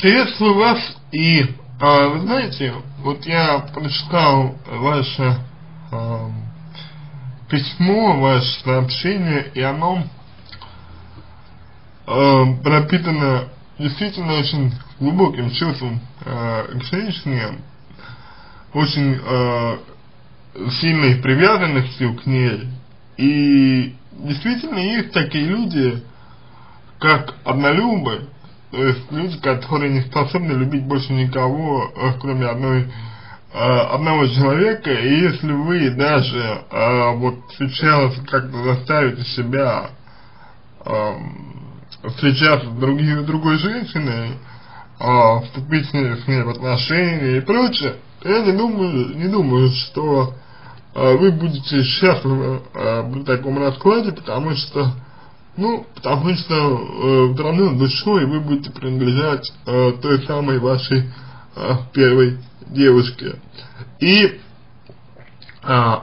Приветствую вас и а, вы знаете, вот я прочитал ваше а, письмо, ваше сообщение, и оно а, пропитано действительно очень глубоким чувством а, к женщине, очень а, сильной привязанностью к ней. И действительно есть такие люди, как однолюбы, то есть люди, которые не способны любить больше никого, э, кроме одной э, одного человека, и если вы даже э, вот сейчас как-то заставите себя э, встречаться с другой, другой женщиной, вступить с ней, в отношения и прочее, я не думаю, не думаю, что вы будете счастливы э, при таком раскладе, потому что ну, потому что э, все равно душой вы будете принадлежать э, той самой вашей э, первой девушке. И э,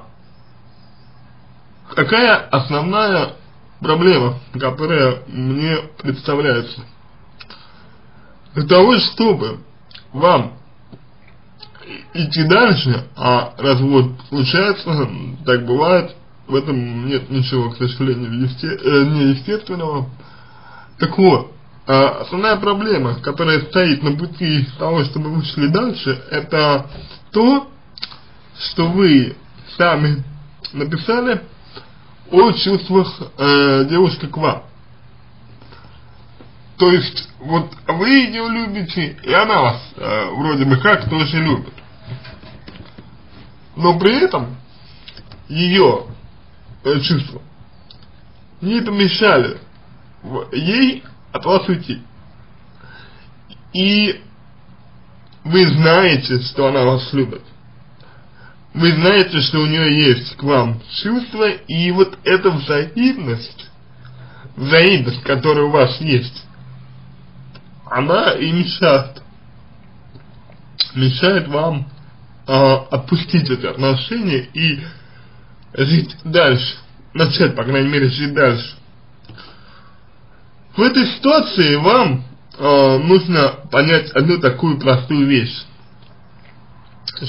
какая основная проблема, которая мне представляется? Для того, чтобы вам идти дальше, а развод случается, так бывает, в этом нет ничего, к сожалению, есте, э, неестественного. Так вот, э, основная проблема, которая стоит на пути того, чтобы вы шли дальше, это то, что вы сами написали о чувствах э, девушки к вам. То есть, вот вы ее любите, и она вас э, вроде бы как тоже любит. Но при этом ее э, чувства не помешали ей от вас уйти. И вы знаете, что она вас любит. Вы знаете, что у нее есть к вам чувства, и вот эта взаимность, взаимность, которая у вас есть, она и мешает. Мешает вам э, отпустить эти отношения и жить дальше, начать, по крайней мере, жить дальше. В этой ситуации вам э, нужно понять одну такую простую вещь,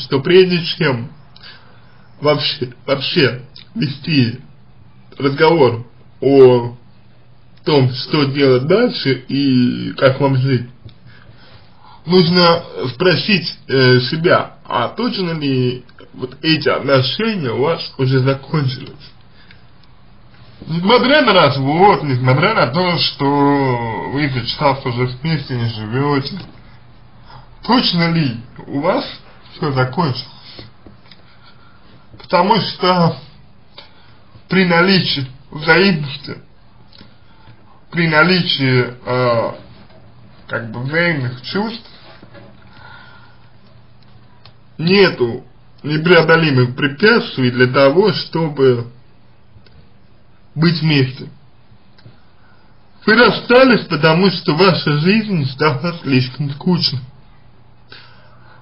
что прежде чем вообще, вообще вести разговор о том, что делать дальше и как вам жить, нужно спросить э, себя, а точно ли вот эти отношения у вас уже закончились. Несмотря на развод, несмотря на то, что вы сейчас уже вместе не живете, точно ли у вас все закончилось? Потому что при наличии взаимности, при наличии э, как бы взаимных чувств, нету непреодолимых препятствий для того, чтобы быть вместе. Вы расстались, потому что ваша жизнь стала слишком скучной.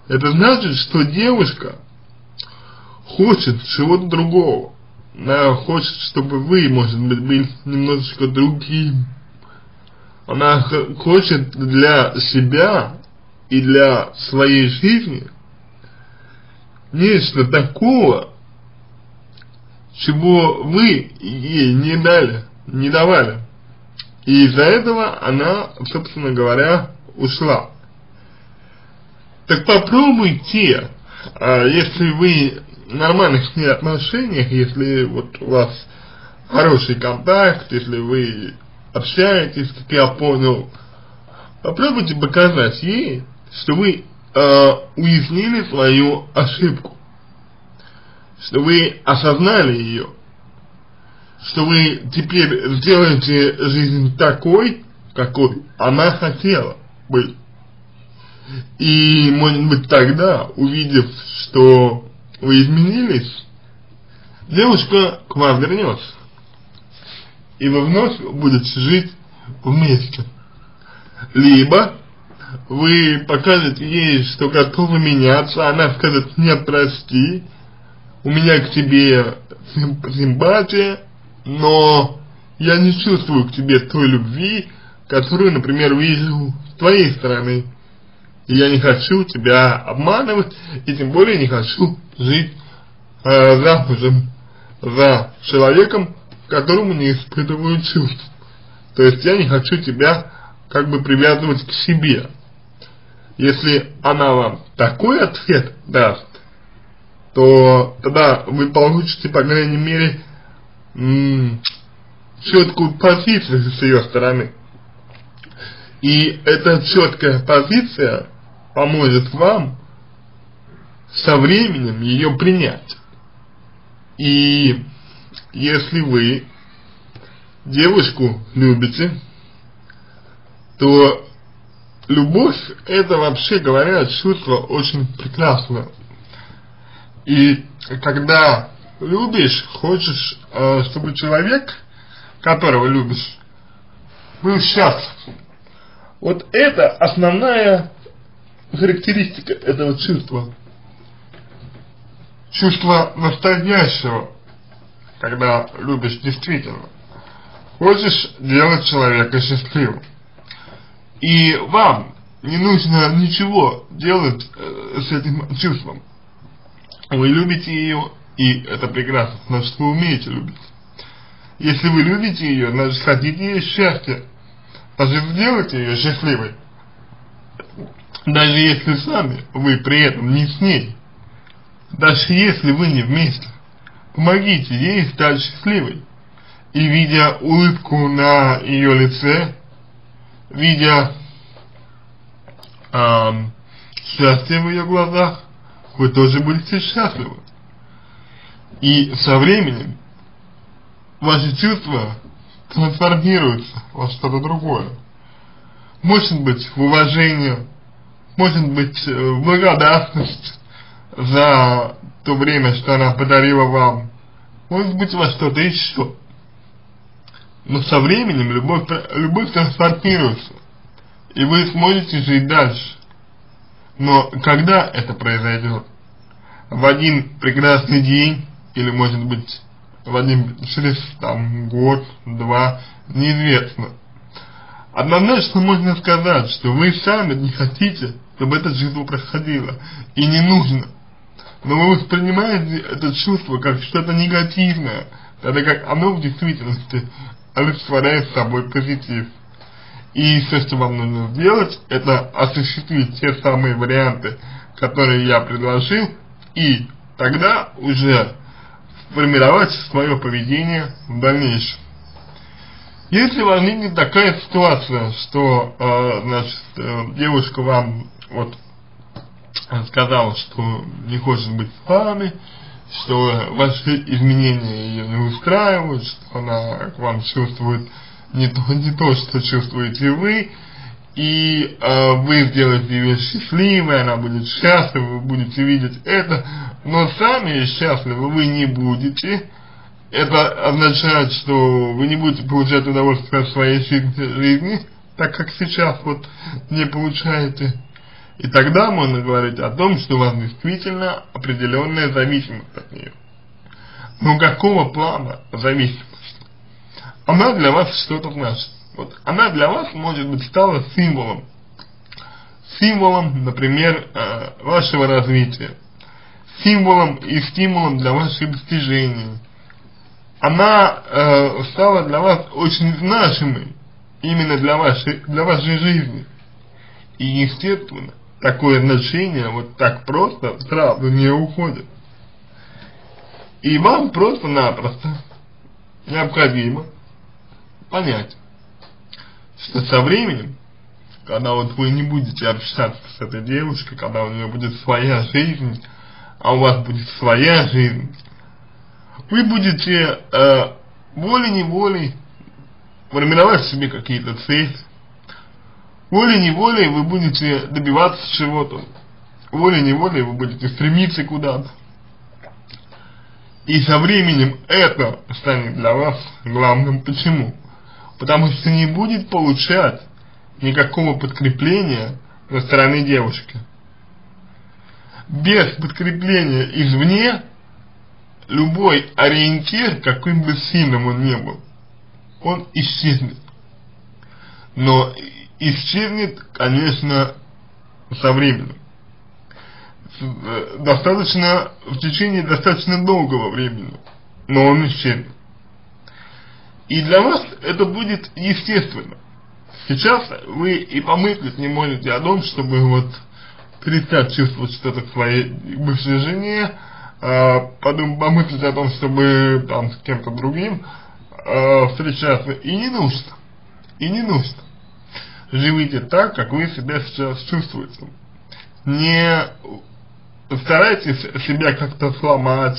Это значит, что девушка хочет чего-то другого. Она хочет, чтобы вы, может быть, были немножечко другим. Она хочет для себя и для своей жизни нечто такого, чего вы ей не дали, не давали. И из-за этого она, собственно говоря, ушла. Так попробуйте, а, если вы нормальных ней отношениях, если вот у вас хороший контакт, если вы общаетесь, как я понял, попробуйте показать ей, что вы э, уяснили свою ошибку, что вы осознали ее, что вы теперь сделаете жизнь такой, какой она хотела быть. И, может быть, тогда, увидев, что вы изменились, девушка к вам вернется. И вы вновь будете жить вместе. Либо вы покажете ей, что готовы меняться, она скажет, нет, прости, у меня к тебе симпатия, но я не чувствую к тебе той любви, которую, например, вижу с твоей стороны. И я не хочу тебя обманывать, и тем более не хочу жить э, замужем за человеком, которому не испытываю чувств. То есть я не хочу тебя как бы привязывать к себе. Если она вам такой ответ даст, то тогда вы получите, по крайней мере, четкую позицию с ее стороны. И эта четкая позиция поможет вам со временем ее принять. И если вы девушку любите, то любовь это вообще говоря чувство очень прекрасное. И когда любишь, хочешь, э, чтобы человек, которого любишь, был счастлив. Вот это основная характеристика этого чувства. Чувство настоящего, когда любишь действительно. Хочешь делать человека счастливым. И вам не нужно ничего делать э, с этим чувством. Вы любите ее, и это прекрасно, значит вы умеете любить. Если вы любите ее, значит хотите ее счастья, значит сделайте ее счастливой. Даже если сами вы при этом не с ней, даже если вы не вместе, помогите ей стать счастливой. И видя улыбку на ее лице, видя эм, счастье в ее глазах, вы тоже будете счастливы. И со временем ваши чувства трансформируются во что-то другое. Может быть, в уважение, может быть, в э, благодарность за то время, что она подарила вам, может быть, во что-то еще. Но со временем любовь, любовь трансформируется, и вы сможете жить дальше. Но когда это произойдет? В один прекрасный день, или может быть в один, через там год, два, неизвестно. Однозначно можно сказать, что вы сами не хотите, чтобы это чувство происходило, и не нужно. Но вы воспринимаете это чувство как что-то негативное, тогда как оно в действительности олицетворяет собой позитив. И все, что вам нужно сделать, это осуществить те самые варианты, которые я предложил, и тогда уже формировать свое поведение в дальнейшем. Если возникнет такая ситуация, что, э, значит, э, девушка вам вот сказала, что не хочет быть с вами, что ваши изменения ее не устраивают, что она к вам чувствует не то, не то что чувствуете вы, и э, вы сделаете ее счастливой, она будет счастлива, вы будете видеть это, но сами счастливы вы не будете. Это означает, что вы не будете получать удовольствие от своей жизни, так как сейчас вот не получаете. И тогда можно говорить о том, что у вас действительно определенная зависимость от нее. Но какого плана зависимость? Она для вас что-то значит. Вот она для вас, может быть, стала символом. Символом, например, э, вашего развития. Символом и стимулом для ваших достижений. Она э, стала для вас очень значимой именно для вашей, для вашей жизни. И, естественно, такое значение вот так просто сразу не уходит. И вам просто-напросто необходимо понять, что со временем, когда вот вы не будете общаться с этой девушкой, когда у нее будет своя жизнь, а у вас будет своя жизнь, вы будете э, волей-неволей формировать в себе какие-то цели, волей-неволей вы будете добиваться чего-то, волей-неволей вы будете стремиться куда-то. И со временем это станет для вас главным. Почему? потому что не будет получать никакого подкрепления со стороны девушки. Без подкрепления извне любой ориентир, каким бы сильным он ни был, он исчезнет. Но исчезнет, конечно, со временем. Э, достаточно, в течение достаточно долгого времени, но он исчезнет. И для вас это будет естественно. Сейчас вы и помыслить не можете о том, чтобы вот перестать чувствовать что-то к своей бывшей жене, э, подум, помыслить о том, чтобы там с кем-то другим э, встречаться. И не нужно. И не нужно. Живите так, как вы себя сейчас чувствуете. Не старайтесь себя как-то сломать,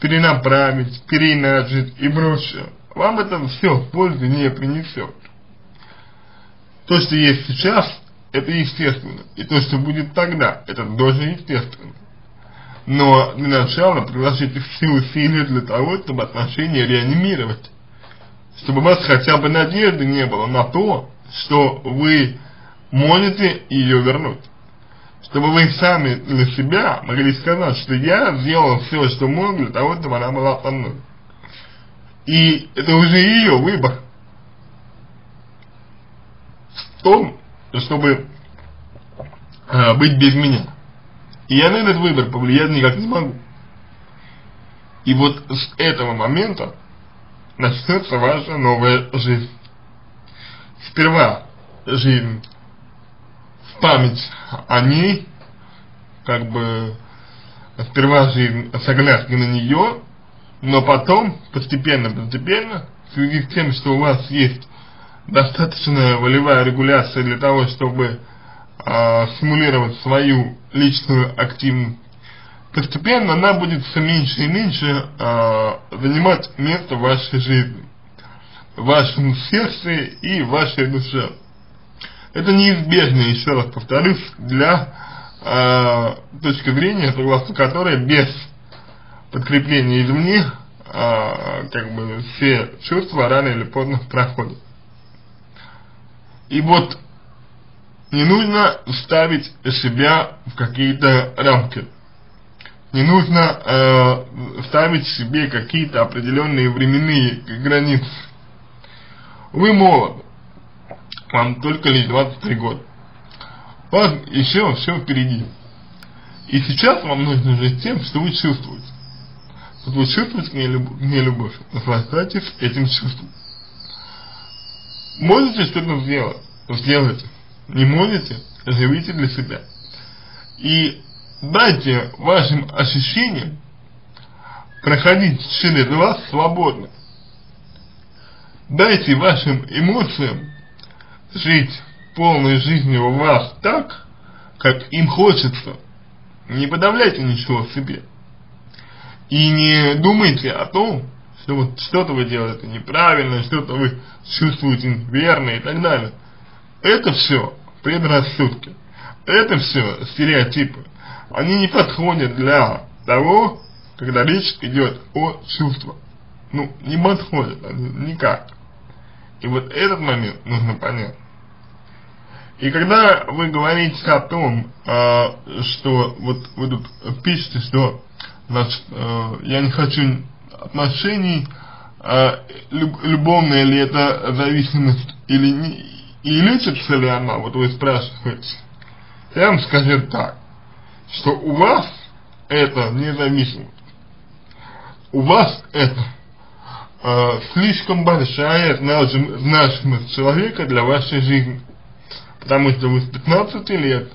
перенаправить, переиначить и прочее. Вам это все пользы не принесет. То, что есть сейчас, это естественно. И то, что будет тогда, это тоже естественно. Но для начала приложите все усилия для того, чтобы отношения реанимировать. Чтобы у вас хотя бы надежды не было на то, что вы можете ее вернуть. Чтобы вы сами для себя могли сказать, что я сделал все, что мог для того, чтобы она была со мной. И это уже ее выбор в том, чтобы э, быть без меня. И я на этот выбор повлиять никак не могу. И вот с этого момента начнется ваша новая жизнь. Сперва жизнь в память о ней, как бы сперва жизнь с оглядкой на нее, но потом, постепенно-постепенно, в связи с тем, что у вас есть достаточная волевая регуляция для того, чтобы э, стимулировать свою личную активность, постепенно она будет все меньше и меньше э, занимать место в вашей жизни, вашем сердце и вашей душе. Это неизбежно, еще раз повторюсь, для э, точки зрения, согласно которой без подкрепления извне, э, как бы все чувства рано или поздно проходят. И вот не нужно ставить себя в какие-то рамки. Не нужно э, ставить себе какие-то определенные временные границы. Вы молоды. Вам только лишь 23 года. Вас еще все впереди. И сейчас вам нужно жить тем, что вы чувствуете. Вот вы чувствуете к ней любовь, наслаждайтесь этим чувством. Можете что-то сделать, сделайте. Не можете, живите для себя. И дайте вашим ощущениям проходить через вас свободно. Дайте вашим эмоциям жить полной жизнью у вас так, как им хочется. Не подавляйте ничего себе. И не думайте о том, что вот что-то вы делаете неправильно, что-то вы чувствуете верно и так далее. Это все предрассудки. Это все стереотипы. Они не подходят для того, когда речь идет о чувствах. Ну, не подходят никак. И вот этот момент нужно понять. И когда вы говорите о том, э, что вот вы тут пишете, что значит, э, я не хочу отношений, э, люб, любовная ли это зависимость или не, и лечится ли она, вот вы спрашиваете. Я вам скажу так, что у вас это независимость. У вас это э, слишком большая значимость человека для вашей жизни. Потому что вы с 15 лет,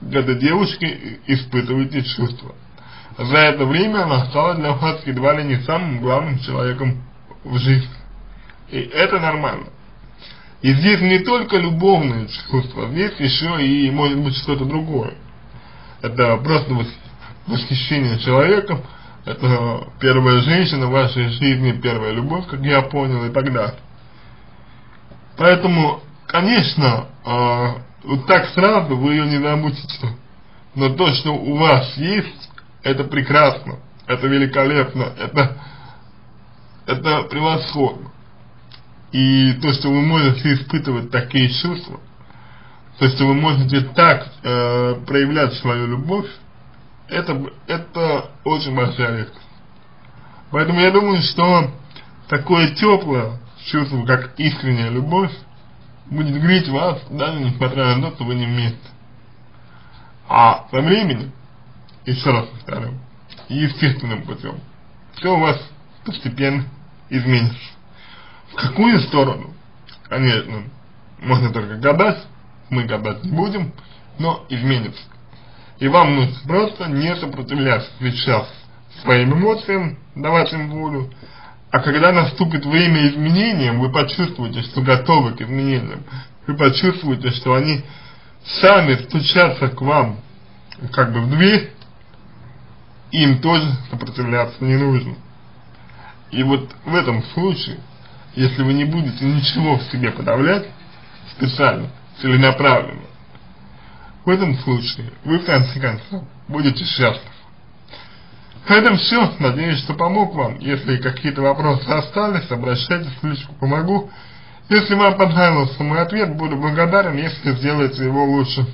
когда девушки испытываете чувства. За это время она стала для вас едва ли не самым главным человеком в жизни. И это нормально. И здесь не только любовные чувства, здесь еще и может быть что-то другое. Это просто восхищение человеком, это первая женщина в вашей жизни, первая любовь, как я понял, и так далее. Поэтому, конечно, э, вот так сразу вы ее не забудете. Но то, что у вас есть, это прекрасно, это великолепно, это, это превосходно. И то, что вы можете испытывать такие чувства, то, что вы можете так э, проявлять свою любовь, это, это очень большая редкость. Поэтому я думаю, что такое теплое чувство, как искренняя любовь, будет греть вас, даже несмотря на то, что вы не вместе. А со временем, еще раз повторю, естественным путем, все у вас постепенно изменится. В какую сторону, конечно, можно только гадать, мы гадать не будем, но изменится. И вам нужно просто не сопротивляться сейчас своим эмоциям, давать им волю, а когда наступит время изменения, вы почувствуете, что готовы к изменениям, вы почувствуете, что они сами стучатся к вам, как бы в дверь, им тоже сопротивляться не нужно. И вот в этом случае, если вы не будете ничего в себе подавлять, специально, целенаправленно, в этом случае вы в конце концов будете счастливы. На этом все. Надеюсь, что помог вам. Если какие-то вопросы остались, обращайтесь в личку «Помогу». Если вам понравился мой ответ, буду благодарен, если сделаете его лучше.